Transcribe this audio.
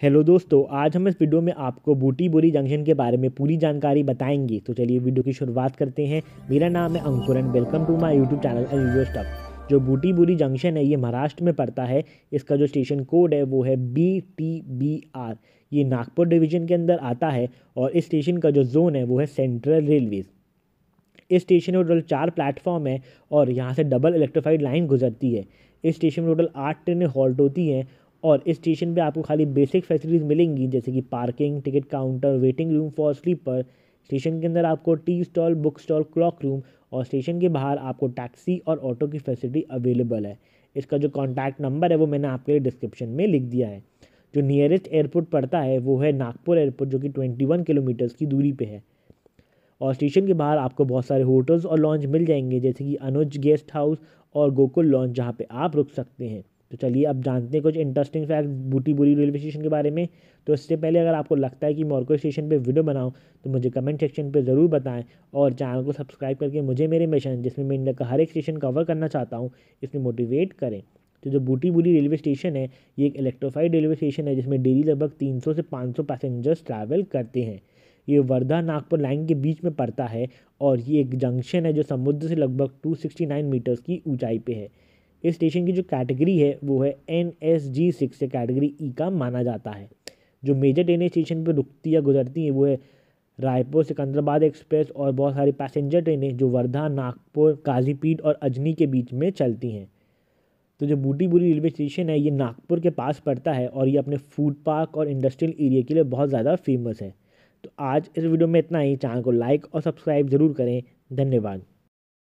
Hello दोस्तों, आज हम इस वीडियो में आपको बूटी बोरी जंक्शन के बारे में पूरी जानकारी बताएँगे। तो चलिए वीडियो की शुरुआत करते हैं। मेरा नाम है Ankur and welcome to my YouTube channel and stuff जो बूटी बोरी जंक्शन है, ये महाराष्ट्र में पड़ता है। इसका जो स्टेशन कोड है, वो है बी टी बी आर ये नागपुर डिवीज़न के अंदर आता है और इस स्टेशन का जो जोन है, वो है सेंट्रल रेलवेज़ इस स्टेशन में टोटल चार प्लेटफॉर्म है और यहाँ से डबल इलेक्ट्रीफाइड लाइन गुजरती है। इस स्टेशन में टोटल आठ ट्रेनें हॉल्ट होती हैं और इस स्टेशन पे आपको खाली बेसिक फैसिलिटीज़ मिलेंगी, जैसे कि parking ticket counter waiting room for sleeper station के अंदर आपको tea stall book stall cloak room और स्टेशन के बाहर आपको टैक्सी और ऑटो की फैसिलिटी अवेलेबल है. इसका जो कॉन्टैक्ट नंबर है वो मैंने आपके लिए डिस्क्रिप्शन में लिख दिया है. जो नियरेस्ट एयरपोर्ट पड़ता है वो है नागपुर एयरपोर्ट जो कि ट्वेंटी वन किलोमीटर्स की दूरी पे है. और स्टेशन के बाहर आपको बहुत सारे होटल्स और लॉन्च मिल जाएँगे, जैसे कि अनुज गेस्ट हाउस और गोकुल लॉन्च जहाँ पे आप रुक सकते हैं. तो चलिए अब जानते हैं कुछ इंटरेस्टिंग फैक्ट बूटी बुरी रेलवे स्टेशन के बारे में। तो इससे पहले अगर आपको लगता है कि मैं और कोई स्टेशन पे वीडियो बनाऊँ तो मुझे कमेंट सेक्शन पे ज़रूर बताएँ और चैनल को सब्सक्राइब करके मुझे मेरे मिशन जिसमें मैं इंडिया का हर एक स्टेशन कवर करना चाहता हूँ, इसमें मोटिवेट करें। तो जो बूटी बुरी रेलवे स्टेशन है, ये एक इलेक्ट्रोफाइड रेलवे स्टेशन है, जिसमें डेली लगभग 300 से 500 पैसेंजर्स ट्रैवल करते हैं। ये वर्धा नागपुर लाइन के बीच में पड़ता है और ये एक जंक्शन है जो समुद्र से लगभग 269 मीटर्स की ऊंचाई पे है। इस स्टेशन की जो कैटेगरी है, वो है N S G six category E का माना जाता है। जो मेजर ट्रेनें स्टेशन पर रुकती या गुजरती हैं, वो है रायपुर, सिकंदराबाद एक्सप्रेस और बहुत सारी पैसेंजर ट्रेनें जो वर्धा, नागपुर काजीपीठ और अजनी के बीच में चलती हैं। तो जो बूटी बुरी रेलवे स्टेशन है, ये नागपुर के पास पड़ता है और ये अपने फ़ूड पार्क और इंडस्ट्रियल एरिया के लिए बहुत ज़्यादा फ़ेमस है। तो आज इस वीडियो में इतना ही। चैनल को लाइक और सब्सक्राइब ज़रूर करें। धन्यवाद।